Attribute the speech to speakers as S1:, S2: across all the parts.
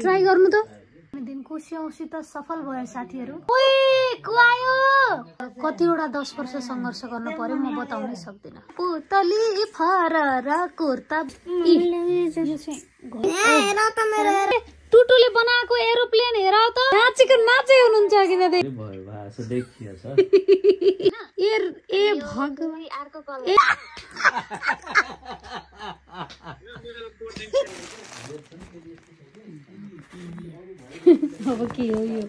S1: Try गर्नु त। दिनको त सफल भयो साथीहरू। ओए कुवायो कतिवटा दस वर्ष सङ्घर्ष गर्नु पर्यो म बताउनै सक्दिनँ। पुतली फरर कुर्ता। टुटुले बनाएको एरोप्लेन हेर त। नाचेको नाचै हुनुहुन्छ कि ए ए भगवान अब के हो यो?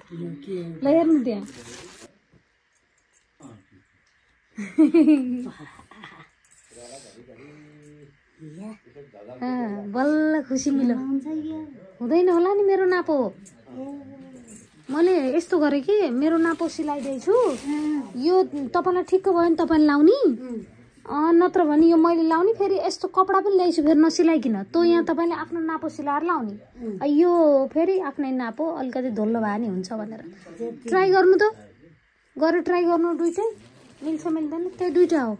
S1: ल हेर्नु त्यहाँ। बल्ल खुसी मिलो हुँदैन होला नि मेरो नापो। मैले यस्तो गरेँ कि मेरो नापो सिलाइदिएछु यो तपाईँलाई ठिक्क भयो भने तपाईँले लाउने। अँ, नत्र भने यो मैले लाउने फेरि यस्तो कपडा पनि ल्याइछु फेरि नसिलाइकन तँ यहाँ तपाईँले आफ्नो नापो सिलाएर लाउने। यो फेरि आफ्नै नापो अलिकति धोल्लो भए नि हुन्छ भनेर। ट्राई गर्नु त। गरेर ट्राई गर्नु दुइटै मिल्छ मिल्दैन त्यही दुइटा हो।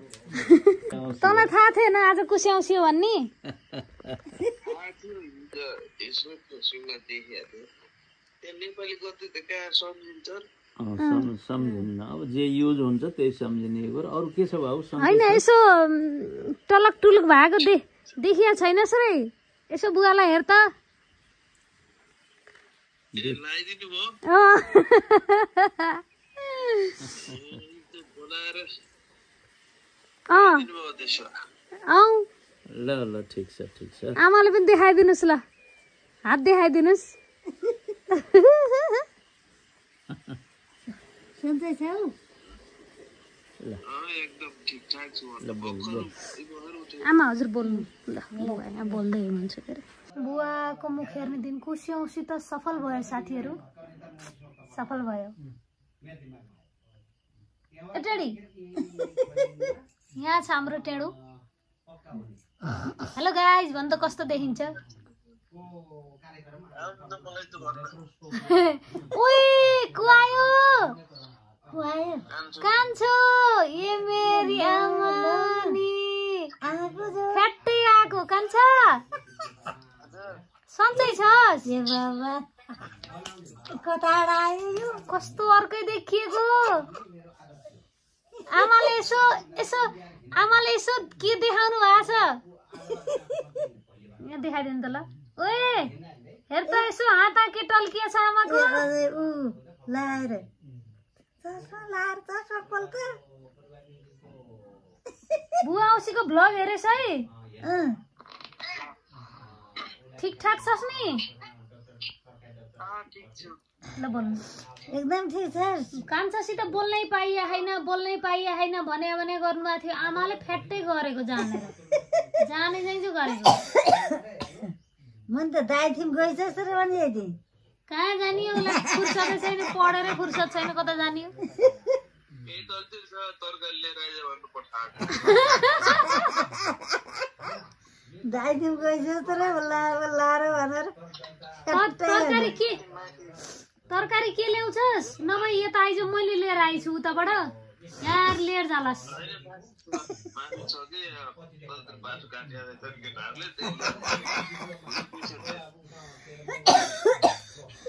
S1: तँलाई थाहा थिएन आज कुस्याउँसी हो भन्ने
S2: नेपाली गर्थ्यो त कहाँ सम्झिन्छ?
S3: सम्झिन्न। अब जे युज हुन्छ त्यही सम्झिने गर अरू के छ भाउ?
S1: होइन यसो टलक टुलक भएको दे देखिया छैनस् रे यसो बुवालाई हेर त।
S3: ल ल ठिक छ ठिक छ।
S1: आमाले पनि देखाइदिनुहोस् ल। हात देखाइदिनुहोस्।
S2: अँ, एकदम ठिकठाक छु
S3: ल बोल बोल
S1: आमा हजुर बोल्नु ल यहाँ बोल्दै हुनुहुन्छ के अरे बुवाको मुख हेर्ने दिन कुस्यौसी त सफल भयो साथीहरू सफल भयो टेडी यहाँ छ हाम्रो टेडु हेलो गाइज भन् त कस्तो देखिन्छ कुवायो कुवायो कान्छो ए मेरी आमानी फ्याट्टै आएको कान्छा सन्चै छस् कस्तो अर्कै देखिएको आमाले यसो यसो आमाले यसो के देखाउनु भएको छ यहाँ देखाइदिनु त ल ओए हेर त यसो हात के टल्किएछ आमाको बुवा औसीको भ्लग हेरेछ है? ठिक ठाक छस् नि? ल बोल्नु
S4: एकदम ठिक छ।
S1: कान्छासित बोल्नै पाइया छैन बोल्नै पाइया छैन भने भने गर्नुभएको थियो। आमाले फ्याट्टै गरेको जानेर। जाने चाहिँ चाहिँ गरेको।
S4: मन त दाइ थिम गइसस् रे भने
S1: कहाँ जाने उसलाई फुर्सदै छैन पढेरै फुर्सद छैन कता जाने हो?
S2: केही दल्ती छ तरकारी लिएर आइज भन्नु पठाएको
S4: दाइ थिम गइसस् रे बल्ला बल्लाएर भनेर
S1: तर- तरकारी के तरकारी के ल्याउँछस् नभए यता आइज मैले लिएर आइछु उताबाट यार लिएर जालास्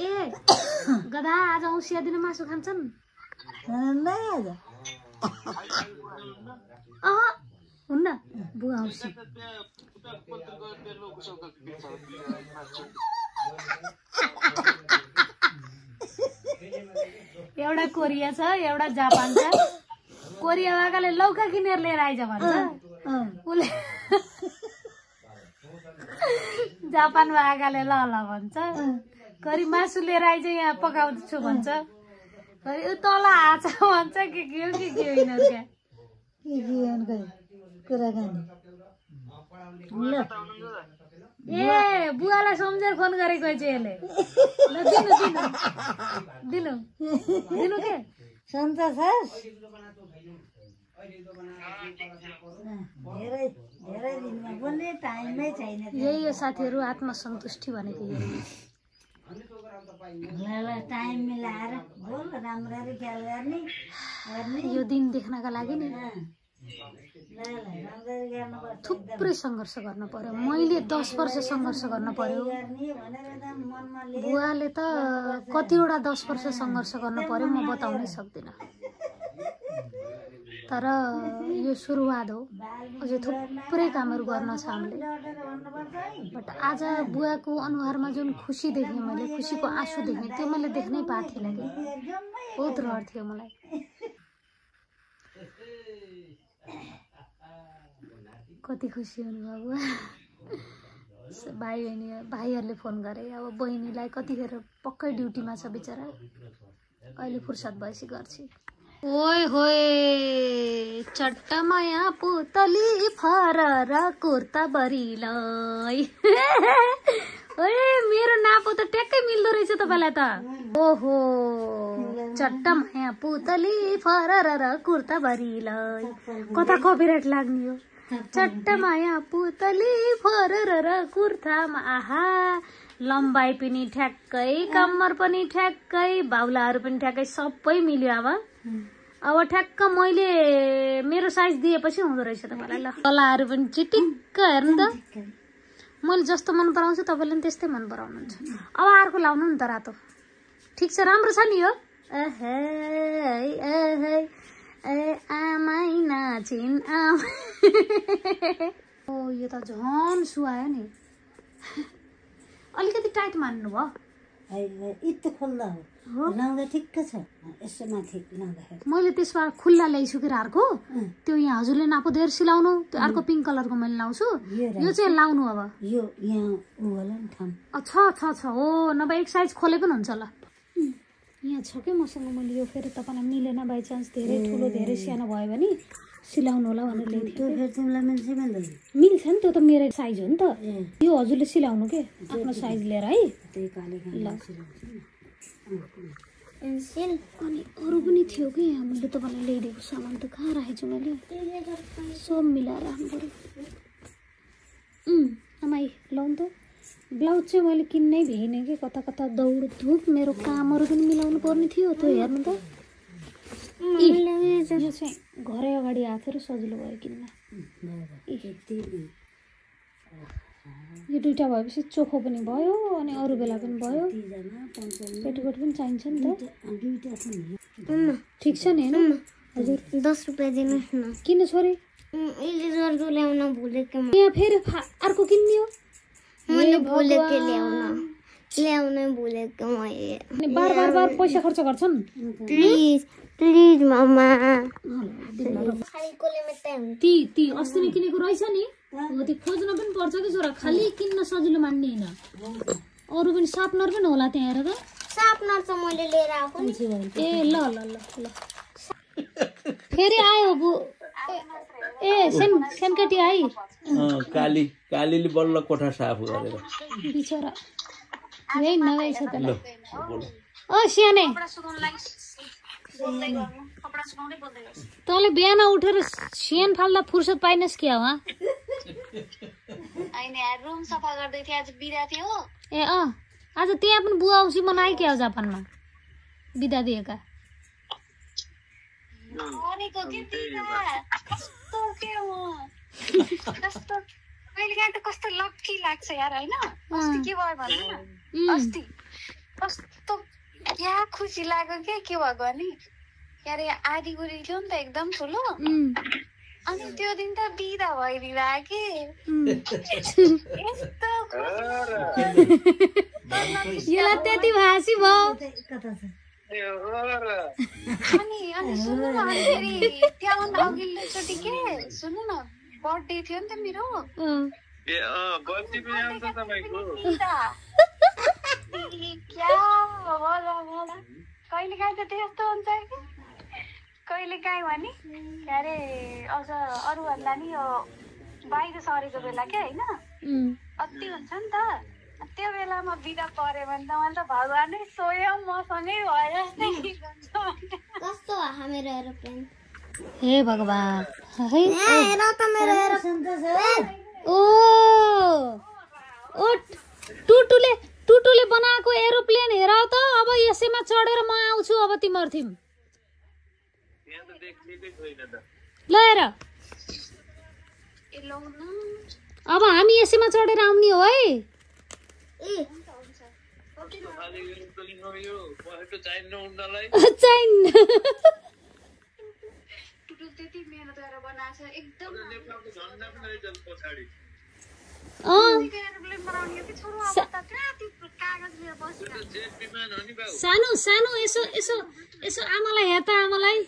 S1: ए गधा आज औँसिया दिन मासु खान्छन्। अह हुन्न। बुवा औँसी। एउटा कोरिया छ एउटा जापान छ। कोरिया बाकाले लौका किनेर लिएर आइज भन्छ। उसले जापान बाकाले ल ल भन्छ। घरि मासु लिएर आइज यहाँ पकाउँछु भन्छ। घरि ऊ तल आछ भन्छ के के हो के के हो यिनीहरू क्या
S4: के के अनकै कुराकानी।
S1: ए बुवालाई सम्झेर फोन गरेको चाहिँ यसले। ल दिनु दिनु। दिनु। दिनु के?
S4: सन्चो छस् धेरै धेरै दिनमा बोल्ने टाइमै छैन
S1: यही हो साथीहरू आत्मसन्तुष्टि भनेको
S4: ल टाइम मिलाएर बोल राम्ररी ख्याल गर्ने।
S1: यो दिन देख्नका लागि नि। थुप्रै सङ्घर्ष गर्न पर्यो। मैले दस वर्ष सङ्घर्ष गर्न पर्यो। बुवाले त कतिवटा दस वर्ष सङ्घर्ष गर्न पर्यो म बताउनै सक्दिनँ। तर यो सुरुवात हो। अझै थुप्रै कामहरू गर्न छ हामीले। बट आज बुवाको अनुहारमा जुन खुसी देखेँ मैले खुसीको आँसु देखेँ त्यो मैले देख्नै पाएको थिइनँ कि। बहुत रहर थियो मलाई। कति खुसी हुनुभयो बुवा। भाइ बहिनी भाइहरूले फोन गरे अब बहिनीलाई कतिखेर पक्कै ड्युटीमा छ बिचरा। अहिले फुर्सद भएपछि गर्छु। चट्टमाया पुतली फरर कुर्ता बरिलाई। ओए मेरो नापो त ट्याक्कै मिल्दो रहेछ तपाईँलाई त। ओहो चट्टमाया पुतली फरर कुर्ता बरिलाई। कता कपिराइट लाग्ने हो? चट्टमाया पुतली फरर कुर्तामा आहा। लम्बाइ पनि ठ्याक्कै कम्मर पनि ठ्याक्कै बाहुलाहरू पनि ठ्याक्कै सबै मिल्यो अब। अब ठ्याक्क मैले मेरो साइज दिएपछि हुँदो रहेछ तपाईँलाई ल। तलाहरू पनि चिटिक्क हेर्नु त। मैले जस्तो मन पराउँछु तपाईँले पनि त्यस्तै मन पराउनुहुन्छ। अब अर्को लाउनु नि त रातो। ठिक छ राम्रो छ नि यो। अहै, अहै, ए आमै नाचिन् आमा ओ यो त झन् सुहायो नि। अलिकति टाइट मान्नु भयो
S4: है इत्तो खुल्ला हो। लाउँदा ठिक्क छ। यसो माथि लाउँदाखेरि
S1: मैले त्यसमा खुल्ला ल्याइछु कि अर्को। त्यो यहाँ हजुरले नापो धेर सिलाउनु। त्यो अर्को पिङ्क कलरको मैले लाउँछु।
S4: यो
S1: चाहिँ लाउनु अब।
S4: यो यहाँ ऊ होला नि ठाउँ।
S1: छ छ छ। हो नभए एक साइज खोले पनि हुन्छ ल। यहाँ छ कि मसँग? मैले यो फेरि तपाईँलाई मिलेन बाई चान्स। धेरै ठुलो धेरै सानो भयो भने। सिलाउनु होला भनेर ल्याइदिएँ
S4: त्यो फेरि तिमीलाई मिल्छ
S1: नि त्यो त मेरै साइज हो नि त। यो हजुरले सिलाउनु के? आफ्नो साइज लिएर है।
S4: त्यही काले
S1: ल। अनि अरू पनि थियो कि? मैले तपाईँलाई ल्याइदिएको सामान त कहाँ राखेछु मैले? सब मिलाएर राख्नु पऱ्यो। उम्, आमाई लाउनु त। ब्लाउज चाहिँ मैले किन्नै भ्याइनँ कि? कता कता दौड धुप मेरो कामहरू पनि मिलाउनु पर्ने थियो त्यो हेर्नु त। यो चाहिँ घरै अगाडि आएको थियो र सजिलो भयो किन्न यो दुइटा भएपछि चोखो पनि भयो अनि अरू बेला पनि भयो। पेटीकोट पनि चाहिन्छ नि त।
S4: दुइटा छ नि।
S1: ठिक छ नि होइन? हजुर।
S5: दस रुपियाँ दिनुहोस् न।
S1: किन छोरी?
S5: ल्याउन भुलेको म।
S1: यहाँ फेरि अर्को किन्ने हो।
S5: मैले भुलेको ल्याउन। ल्याउन भुलेको मैले
S1: बार बार बार पैसा खर्च गर्छन्?
S5: प्लिज प्लिज मामा। खालि कसले मात्रै हुन्छ।
S1: ती ती अस्ति नै किनेको रहेछ नि। त्यो खोज्न पनि पर्छ कि छोरा खालि किन्न सजिलो मान्ने होइन। अरू पनि सार्पनर पनि होला त्यहाँ हेर त
S5: सापनर त मैले लिएर आएको नि।
S1: ए ल ल ल ल। फेरि आयो बु। ए सेन सेनकाटी आई।
S3: अँ, काली कालीले बल्ल कोठा साफ गरेर।
S1: बिचरा। यही नगएछ त। ओ सानै तँले बिहान उठेर सिएन फाल्दा फुर्सद पाइनस् क्या हो
S6: होइन यार रुम सफा गर्दै थिएँ आज बिदा थियो
S1: ए अँ आज त्यहाँ पनि बुवा औँसी मनायो क्या हो जापानमा बिदा दिएका
S6: कस्तो के म कस्तो कहिले काहीँ त कस्तो लक्की लाग्छ यार होइन अस्ति के भयो भन्नु न
S1: उम्,
S6: अस्ति कस्तो क्या खुसी लाग्यो क्या के भयो भने के अरे आधी गुडी थियो नि त एकदम ठुलो। अनि त्यो दिन त बिदा भइदिँदा कि। यस्तो
S1: यसलाई त्यति भाँसी भयो।
S6: अनि अनि सुन्नु न अनि फेरि त्यहाँभन्दा अघिल्लोचोटि के? सुन्नु न बर्थडे थियो नि त मेरो। क्या होला होला कहिले काहीँ त त्यस्तो हुन्छ कि? कहिले काहीँ भने? के अरे अझ अरूभन्दा नि यो बाहिर सरेको बेला क्या होइन। अति हुन्छ नि त। त्यो बेलामा बिदा पऱ्यो भने त मैले त भगवानै सोयो मसँगै भयो जस्तै हुन्छ।
S5: कस्तो हो मेरो एरोप्लेन?
S1: हे भगवान्। ओ टुटुले टुटुले बनाएको एरोप्लेन हेर त अब यसैमा चढेर म आउँछु अब तिमीहरू थिम
S2: यहाँ त देखिएकै छैन त।
S1: ल हेर।
S6: यसो न
S1: अब हामी यसैमा चढेर आउने हो है।
S6: एकदम
S1: सानो सानो यसो यसो यसो आमालाई हेर त आमालाई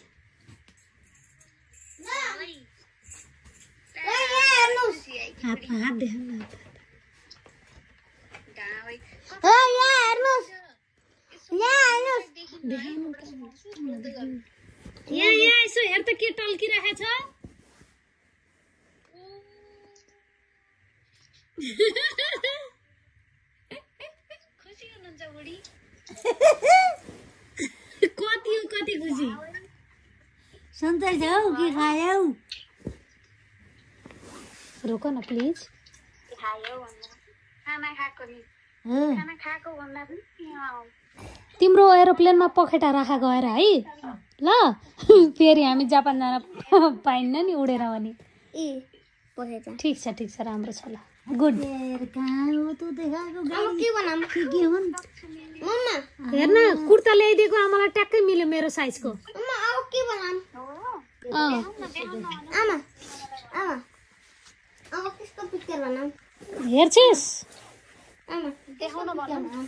S1: हात हात देखाउनु
S5: यहाँ यहाँ
S1: यसो हेर त के टल्किरहेको
S6: खुसी हुनुहुन्छ बुढी?
S1: कति हो कति खुसी
S4: सन्तोष हौ के खायौ?
S1: रोक न प्लिज तिम्रो एरोप्लेनमा पखेटा राखा गएर है ल फेरि हामी जापान जान पाइन्न नि उडेर भने ठिक छ ठिक छ राम्रो छ ल। गुड
S4: हेर कहाँ हो तँ देखाएको
S5: अब
S4: गाडी
S5: के बनाऊँ
S4: के के हुन्
S5: मम्मा
S1: हेर न कुर्ता ल्याइदिएको आमालाई ट्याक्कै मिल्यो मेरो साइजको
S5: मम्मा अब के बनाऊँ
S1: अँ
S5: आमा आमा अब कस्तो पिक्चर बनाऊँ
S1: हेर्छेस्
S5: आमा देखाउन बनाऊँ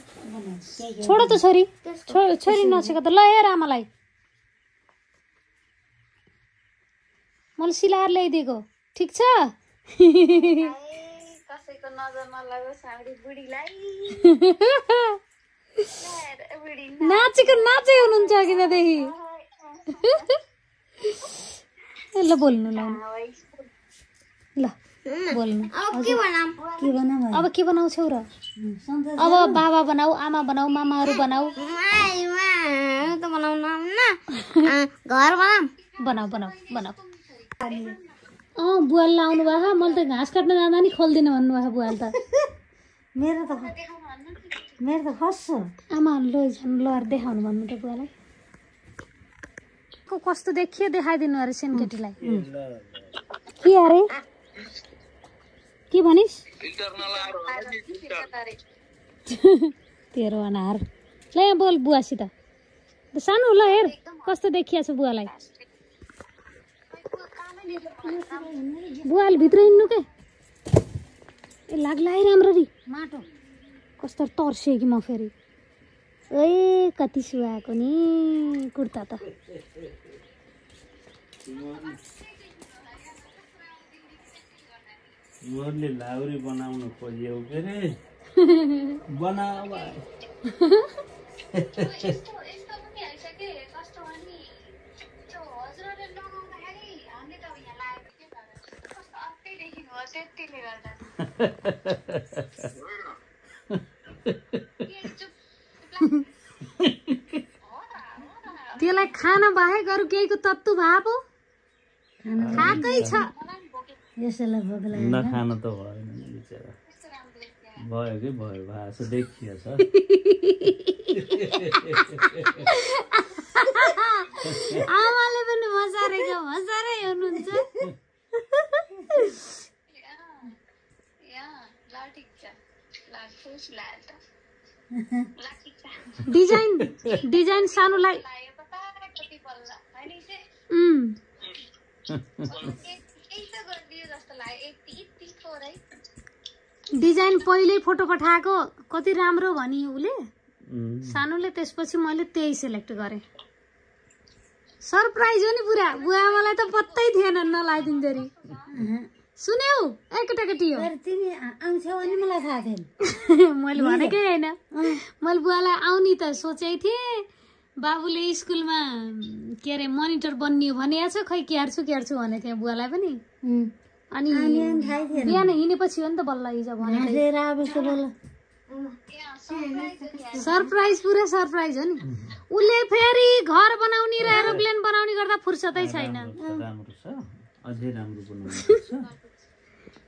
S1: छोड त छोरी छोरी नछेक त ल हेर आमालाई मैले सिलाएर ल्याइदिएको ठिक छ नाचेको नाचै हुनुहुन्छ किनदेखि ए, ल बोल्नु ल बोल्नु
S5: अब के बनाऊँ
S4: के बनाऊ
S1: अब के बनाउँछौ र अब बाबा बनाऊ आमा बनाऊ मामाहरू बनाऊ
S5: माइमा त बनाउन न. घर बनाऊँ
S1: बनाऊ बनाऊ बनाऊ अँ बुवाले आउनु भयो मैले त घाँस काट्न जाँदा नि खोल्दिनँ भन्नुभयो बुवाले त।
S4: मेरो त मेरो त खस्छ।
S1: आमा लैजानु ल देखाउनु भन्नु त बुवालाई। को कस्तो देखियो देखाइदिनु अरे सेनकेटीलाई। के अरे? के भनिस्? तेरो अनार। ल यहाँ बोल बुवासित। सानो ल हेर कस्तो देखिया छ बुवालाई। बुवाले भित्र हिँड्नु के? ए लाग्ला है राम्ररी।
S4: माटो।
S1: कस्तो तर्सियो कि म फेरि? ए कति सुहाएको नि कुर्ता त।
S3: मोरले लाउरी बनाउन खोज्यौ के रे? बनाऊ भाइ।
S6: यस्तो यस्तो पनि आइसके कस्तो भने त्यो हजुरहरूले लगाउँदाखेरि हामीले त यहाँ लागेको के भएर कस्तो अर्कै देखिनु हो त्यतिले गर्दा के चुप
S1: त्यसलाई खाना बाहेक अरू केहीको तत्तु भए पो खाएकै छ
S4: यसैलाई भोक लाग्यो
S3: नखान त भएन नि बिचरा भयो कि भयो भएको छ देखिएछ
S1: आमाले पनि मजारेको मजारै हुनुहुन्छ
S6: यहाँ ल ठिक छ ल खुस लाग्यो त ल ठिक छ
S1: डिजाइन डिजाइन सानोलाई
S6: लाग्यो कता कति पल्ल होइन चाहिँ
S1: उम्,
S6: केही त गरिदियो जस्तो लाग्यो यति यति थोर है
S1: डिजाइन पहिल्यै फोटो पठाएको कति राम्रो भनी उसले। सानोले त्यसपछि मैले त्यही सेलेक्ट गरेँ। सरप्राइज हो नि पुरा बुवा आमालाई त पत्तै थिएन नलाइदिँदरी सुन्यौ केटाकेटी हो
S4: तर तिमी आउँछौ भने मलाई थाहा थिएन।
S1: मैले भनेकै होइन। मैले बुवालाई आउने त सोचेको थिएँ। बाबुले स्कुलमा के अरे मोनिटर बनियो भनेको छ खै क्यार्छु क्यार्छु भनेको थिएँ बुवालाई पनि। अनि बिहान हिँडेपछि हो नि त बल्ल हिजो भने सरप्राइज पुरा सरप्राइज हो नि। उसले फेरि घर बनाउने र एरोप्लेन बनाउने गर्दा फुर्सदै छैन।
S3: अझै राम्रो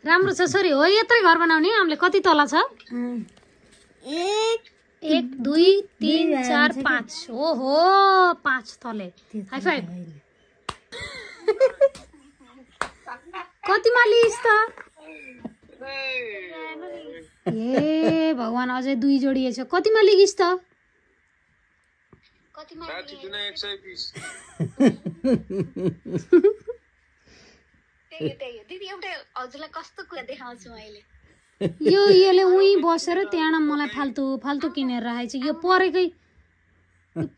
S1: राम्रो छ छोरी हो यत्रै घर बनाउने? हामीले कति तला छ?
S5: एक
S1: एक दुई तिन चार पाँच। ओहो पाँच तले। हाई फाइभ कतिमा लिइस् त ए। भगवान् अझै दुई जोडिएछ कतिमा लिइस् त
S5: कतिमा
S2: साठी जुन एक सय बिस
S6: त्यही हो त्यही हो। दिदी एउटा हजुरलाई कस्तो कुरा देखाउँछु मैले?
S1: यो यसले उहीँ बसेर त्यहाँ मलाई फाल्तु फाल्तु किनेर राखेको छ यो परेकै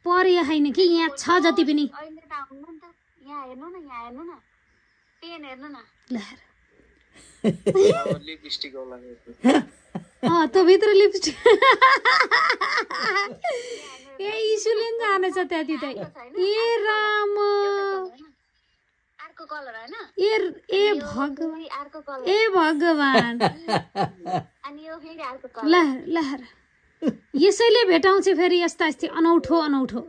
S1: परे होइन कि? यहाँ छ जति पनि।
S6: यहाँ हेर्नु न यहाँ हेर्नु न। पेन हेर्नु न।
S1: लहर।
S2: अब लिपस्टिक होला
S1: अँ त्यो भित्र लिपस्टिक। ए जानेछ ए राम। ए भगवान्। ए भगवान्। लहर लहर यसैले भेटाउँछ फेरि यस्ता यस्तै अनौठो अनौठो।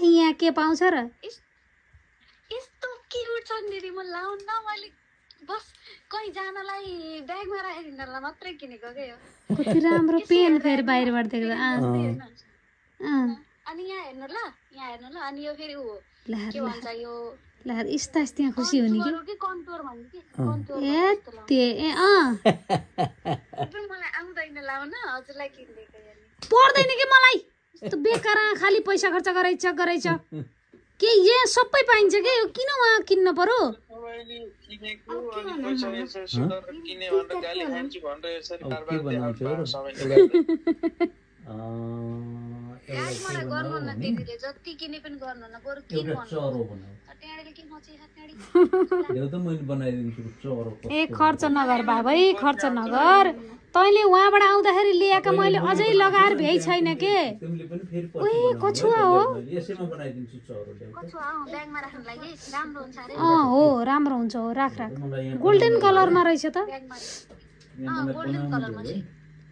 S1: यहाँ के पाउँछ र?
S6: यस- यस्तो क्युट छ नि दिदी म लाउनु न मैले बस कहीँ जानलाई ब्यागमा राखेर हिँड्नलाई मात्रै किनेको क्या यो
S1: कति राम्रो पेन फेरि बाहिरबाट देख्दा।
S6: अनि यहाँ हेर्नु ल यहाँ हेर्नु ल अनि यो फेरि ऊ
S1: लहर
S6: के भन्छ यो?
S1: लहर यस्ता यस्ता यहाँ खुसी हुने कि?
S6: कन्टुर कि कन्टुर भन्छ कि? कन्टुर
S1: ए ते ए अँ।
S6: एकदम मलाई आउँदैन लाउन हजुरलाई किनिदिएको यो नि।
S1: पर्दैन कि मलाई? यस्तो बेकार खालि पैसा खर्च गराइछ गराइछ। के यहाँ सबै पाइन्छ कि? यो किन उहाँ किन्न पर्यो?
S2: किने
S1: ए खर्च नगर बाबै खर्च नगर। तैँले उहाँबाट आउँदाखेरि ल्याएका मैले अझै लगाएर भ्याइ छैन के? कछुवा
S3: है,
S6: अँ ब्यागमा राख्नु लागि। राम्रो हुन्छ अरे।
S1: अँ हो राम्रो हुन्छ हो राख राख। गोल्डन कलरमा रहेछ त।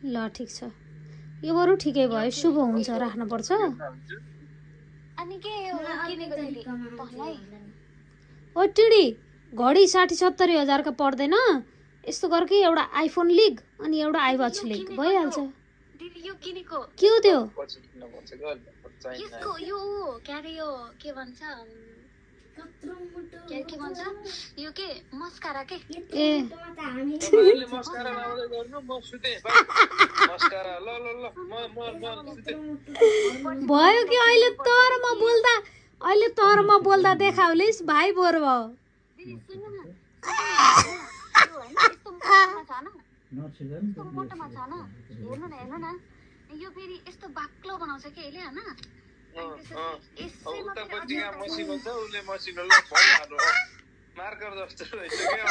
S1: ल ठिक छ। यो बरु ठिकै भयो शुभ हुन्छ राख्नुपर्छ। ओ टिडी घडी साठी सत्तरी हजारको पर्दैन। यस्तो गर कि एउटा आइफोन लिग अनि एउटा आइवाच लिग भइहाल्छ।
S6: दिदी यो किनेको।
S1: के हो त्यो?
S2: पछि किन्न भन्छ कि चाहिँदैन
S6: यसको यो ऊ, के अरे यो के भन्छ उम्, के अरे के भन्छ यो के मस्कारा के
S1: ए
S2: तपाईँले मस्कारा लाउँदै गर्नु म सुतेँ बाई। मस्कारा ल ल ल म म म सुतेँ
S1: भयो कि अहिले तर म बोल्दा अहिले तर म बोल्दा देखाउलिस् भाइ बोर भयो
S6: न यो होइन यस्तो मोटोमा छ न
S3: नछिगा नि
S6: यस्तो मोटोमा छ न हेर्नु न हेर्नु न यो फेरि यस्तो बाक्लो बनाउँछ कि यसले होइन
S2: छ उसले मसिनो ल भइहाल्यो मार्कर जस्तो रहेछ क्या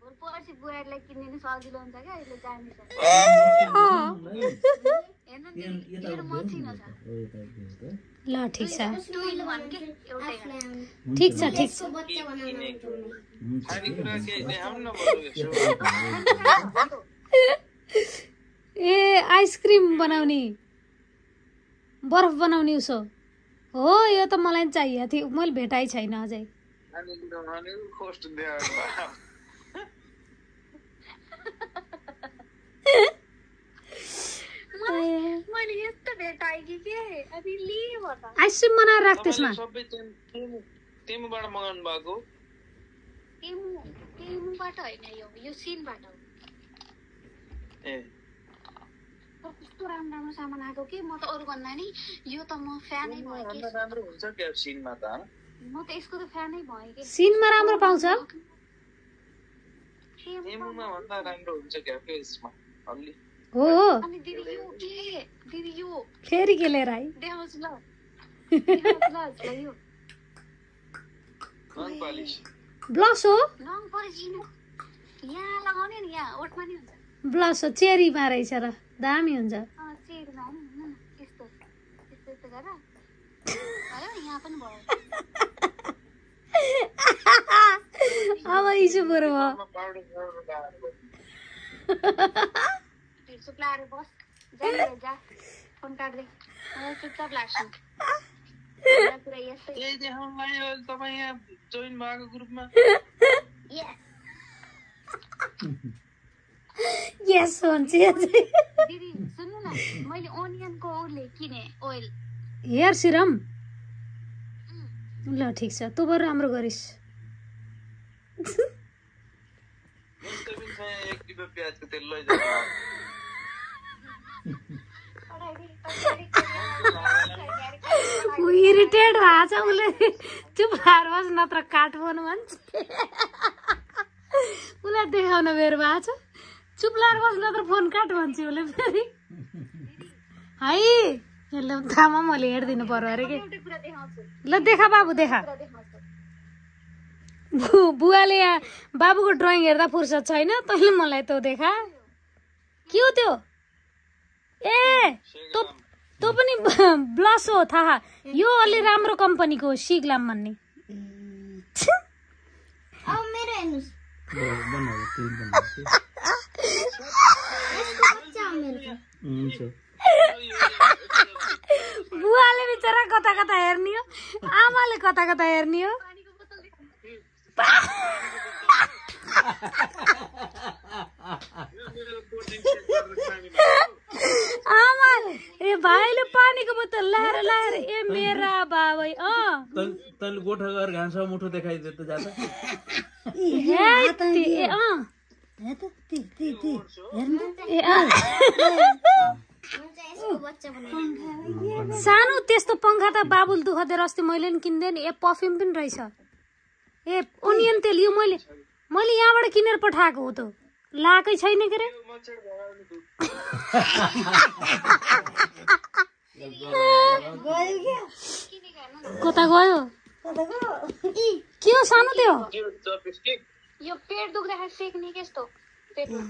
S6: भोलि पर्सि बुहारीलाई किनिदिनु सजिलो हुन्छ क्या अहिले जाने छ हेर्नु नि मेरो मसिनो छ
S1: ल ठिक छ। ठिक छ ठिक छ ए आइसक्रिम बनाउने बरफ बनाउने उसो। हो यो त मलाई नि चाहिएको थियो। मैले भेटाइ छैन अझै। आइसक्रिम बनाएर राख त्यसमा।
S6: होइन यो यो सिनबाट हो।
S2: ए।
S6: कस्तो राम्रो राम्रो सामान आएको कि म त अरू भन्दा नि यो त म फ्यानै भएँ कि
S2: राम्रो हुन्छ क्या सिनमा त?
S6: म त यसको त फ्यानै भएँ कि
S1: सिनमा राम्रो पाउँछ
S6: टेमु
S2: तेमुमा भन्दा राम्रो हुन्छ क्या के यसमा अलि
S1: हो हो
S6: अनि दिदी यो के दिदी यो
S1: फेरि के लिएर आइ
S6: देखाउँछु ल देखाउँछु ल यो
S2: पालिस
S1: ब्लस हो
S6: नङ परिचिन यहाँ लगाउने नि यहाँ ओठमा नि हुन्छ
S1: ब्लस हो चेरीमा रहेछ र दामी हुन्छ। अब इसु बरु
S2: तपाईँ यहाँ जोइन भएको ग्रुपमा
S6: Yes.
S1: यस हुन्छ यो चाहिँ।
S6: दिदी सुन्नु न मैले ओनियनको उसले किने ओइल
S1: हेयर सिरम ल ठिक छ तँ बरु राम्रो गरिस् इरिटेट भएको छ उसले चुप लाएर बस् नत्र काट भन्छ उसलाई देखाउन मेरो भएको छ चुप लाएर बस् नत्र फोन काट भन्छ उसले फेरि। है यसले थामा मैले हेरिदिनु पर्यो अरे कि? ल देखा बाबु देखा। बु- बुवाले यहाँ बाबुको ड्रइङ हेर्दा फुर्सद छैन तैँले मलाई तँ देखा। के हो त्यो? ए तँ तँ पनि ब्लस हो थाहा। यो अलि राम्रो कम्पनीको हो सिग्लाम भन्ने।
S5: अब मेरो हेर्नुहोस्
S3: बनाएको तेल बनाएको
S5: यसको बच्चा हो मेरो
S3: हुन्छ
S1: बुवाले बिचरा कता कता हेर्ने हो? आमाले कता कता हेर्ने हो? ए भाइले पानीको बोतल लाएर लाएर ए मेरा बाबै अँ।
S3: तैँले गोठा गएर घाँस मुठो देखाइदियो त जाँदा।
S1: ए अँ। सानो त्यस्तो पङ्खा त बाबुल दुःख दिएर अस्ति मैले नि किनिदिएँ नि ए पर्फ्युम पनि रहेछ ए ओनियन तेल यो मैले मैले यहाँबाट किनेर पठाएको हो त लाएकै छैन के अरे कता गयो के हो सानो त्यो
S6: यो पेट दुख्दाखेरि सेक्ने के यस्तो पेटमा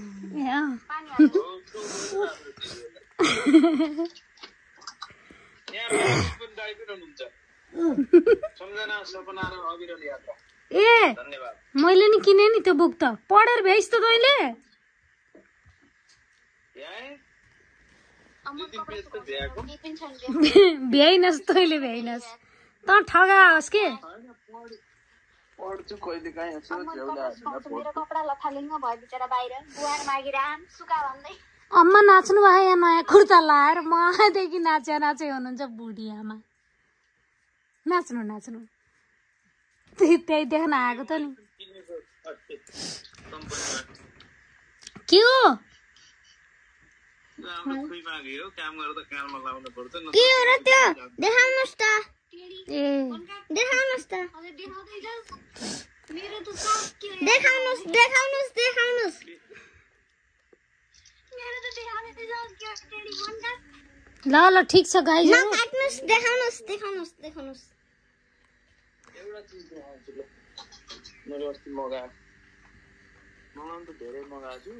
S1: ए मैले नि किने नि त्यो बुक त पढेर भ्याइस् त तैँले भ्याइनस् तैँले भ्याइनस् त ठगा होस् के
S2: पढ्छु कहिले काहीँ यसो झ्याउला हालेर
S6: मेरो कपडा लथालिङ्ग भयो बिचरा बाहिर। बुहार मागेर आम सुका भन्दै।
S1: अम्मा नाच्नु भयो यहाँ नयाँ कुर्ता लाएर मदेखि नाच्या नाचे हुनुहुन्छ बुढी आमा। नाच्नु नाच्नु। त्यही देख्न आएको त नि। के हो?
S2: राम्रो खुइ माग्यो काम गर्दा कानमा लाउनु पर्छ न
S5: के हो र त्यो? देखाउनुहोस् त। देखाउनुहोस् त। देखाउनुहोस् देखाउनुहोस् देखाउनुहोस्
S1: ल ल ठिक छ गाई
S5: नकाट्नुहोस् देखाउनुहोस् देखाउनुहोस् देखाउनुहोस्
S2: एउटा चिज देखाउँछु ल मैले अस्ति मगाएको मगाउनु त धेरै मगाएको छु।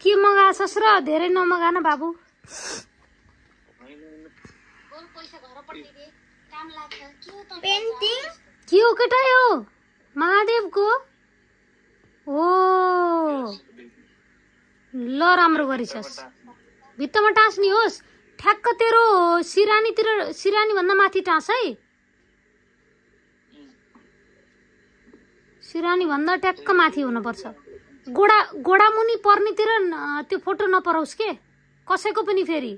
S1: के मगाएछस् र धेरै नमगा न बाबु।
S6: पैसा घर पठाइदिए
S5: पेन्टिङ?
S1: के हो केटा यो? महादेवको? हो ल राम्रो गरिछस्। भित्तामा टाँस्ने होस्। ठ्याक्क तेरो सिरानीतिर सिरानी भन्दा माथि टाँस है। सिरानी भन्दा ट्याक्क माथि हुनुपर्छ। गोडा गोडा मुनि पर्नेतिर त्यो फोटो नपराओस् के? कसैको पनि फेरि।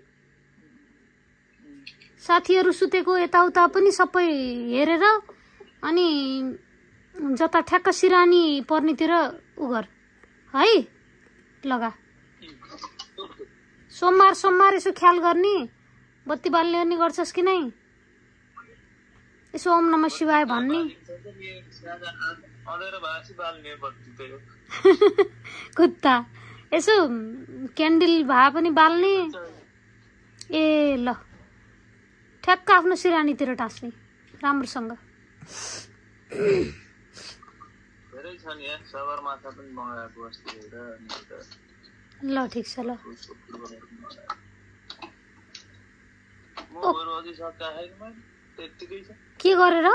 S1: साथीहरू सुतेको यताउता पनि सबै हेरेर अनि जता ठ्याक्क सिरानी पर्नेतिर उ गर। है? लगा। सोमबार सोमबार यसो ख्याल गर्ने। बत्ती बाल्ने पनि गर्छस् कि नै? यसो ओम नम शिवाय भन्ने। कुत्ता। यसो क्यान्डल भए पनि बाल्ने। ए ल। ठ्याक्क आफ्नो सिरानीतिर टाँस्ने। राम्रोसँग। ल ठिक छ ल। के गरेर?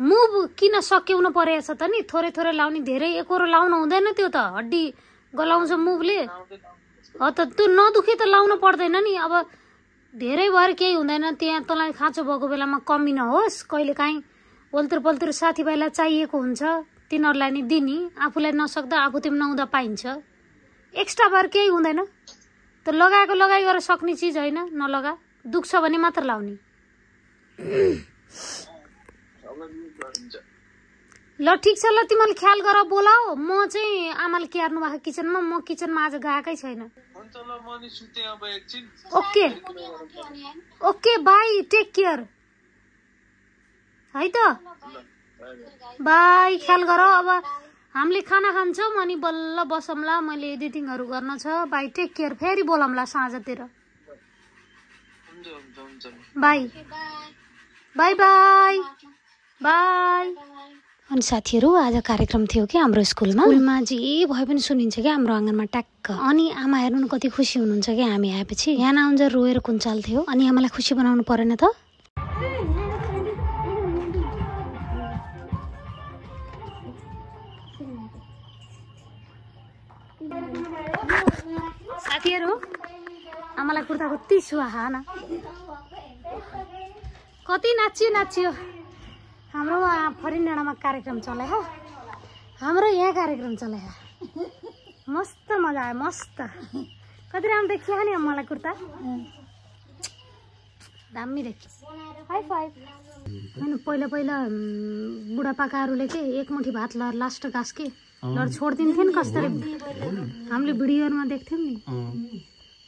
S1: मुभ? किन सकेउनु परेछ त नि? थोरै थोरै लाउने धेरै एकरो लाउनु हुँदैन त्यो त हड्डी गलाउँछ मुभले त त्यो नदुखे त लाउनु पर्दैन नि। अब धेरै भएर केही हुँदैन। त्यहाँ तँलाई खाँचो भएको बेलामा कमी नहोस्। कहिले काहीँ ओल्तिर पल्तिर साथीभाइलाई चाहिएको हुन्छ। तिनीहरूलाई नि दिने। आफूलाई नसक्दा आफू तिमी नहुँदा पाइन्छ। एक्स्ट्रा भएर केही हुँदैन। त लगाएको लगाइ गरेर सक्ने चिज होइन। नलगा। दुख्छ भने मात्र लाउने। ल ठिक छ ल तिमीले ख्याल गर बोलाऊ म चाहिँ आमाले क्यार्नु भएको किचनमा म किचनमा आज गएकै छैन। Okay. Okay bye take care. है त? बाई ख्याल गर अब हामीले खाना खान्छौँ अनि बल्ल बसौँला। मैले एडिटिङहरू गर्न छ। Bye take care. फेरि बोलाउँला साँझतिर। बाई। Bye bye. बाई। अनि साथीहरू आज कार्यक्रम थियो कि हाम्रो स्कुलमा? स्कुलमा जे भए पनि सुनिन्छ कि हाम्रो आँगनमा ट्याक्क। अनि आमा हेर्नु न कति खुसी हुनुहुन्छ कि हामी आएपछि। यहाँ आउँछ रोएर कुन्चाल थियो। अनि आमालाई खुसी बनाउनु परेन त? साथीहरू आमालाई कुर्ता कति सुहा न कति नाचियो नाचियो। हाम्रो वहाँ फरिन डाँडामा कार्यक्रम चलायो हो। हाम्रो यहाँ कार्यक्रम चलायो मस्त मजा आयो मस्त। कति राम्रो देखियो नि मलाई कुर्ता। दामी देखियो। हाई फाइभ होइन पहिला पहिला बुढापाकाहरूले के एक मुठी भात लर लास्ट घाँस के लर छोडिदिन्थ्यो नि कसरी हामीले भिडियोहरूमा देख्थ्यौँ नि।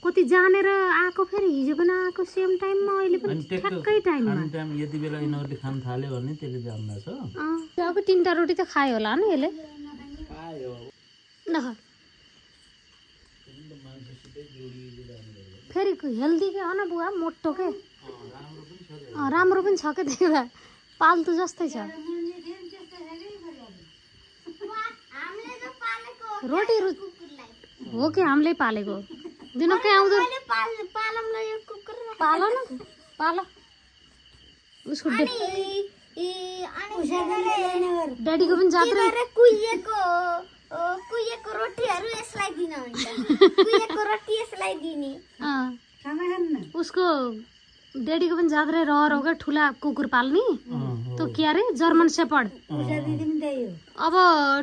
S1: कति जानेर आएको फेरि हिजो पनि आएको सेम टाइममा अहिले पनि ठ्याक्कै टाइममा
S3: यति बेला यिनीहरूले खान थाल्यो भने त्यसले जान्दछ
S1: अँ, अब तिनवटा रोटी त खायो होला नि यसले। फेरि हेल्दी के हो न बुवा? मोटो के? राम्रो पनि छ क्या देख्दा पाल्तु जस्तै छ। रोटी रु हो कि हामीले पालेको? दिन कहाँ आउँदो पाल न पाल उसको ड्याडीको पनि जात्रा
S5: कुहिएको अ, कुहिएको रोटीहरू यसलाई दिन हुन्छ कुहिएको रोटी यसलाई दिने
S1: अँ,
S4: खाना खान्न
S1: उसको ड्याडीको पनि जात्रै रहर हो क्या ठुला कुकुर पाल्ने त्यो के अरे जर्मन सेपर्ड अब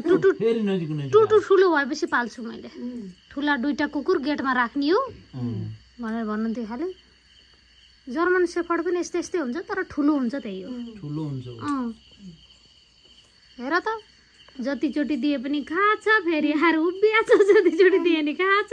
S1: टुटु टुटु ठुलो भएपछि पाल्छु मैले। ठुला दुइटा कुकुर गेटमा राख्ने हो। भनेर भन्नुहुन्थ्यो खालि। जर्मन सेफर्ड पनि यस्तै यस्तै हुन्छ तर ठुलो हुन्छ त्यही हो
S3: ठुलो हुन्छ।
S1: अँ। हेर त जतिचोटि दिए पनि खान्छ फेरि आएर उभिया छ जतिचोटि दिए नि खान्छ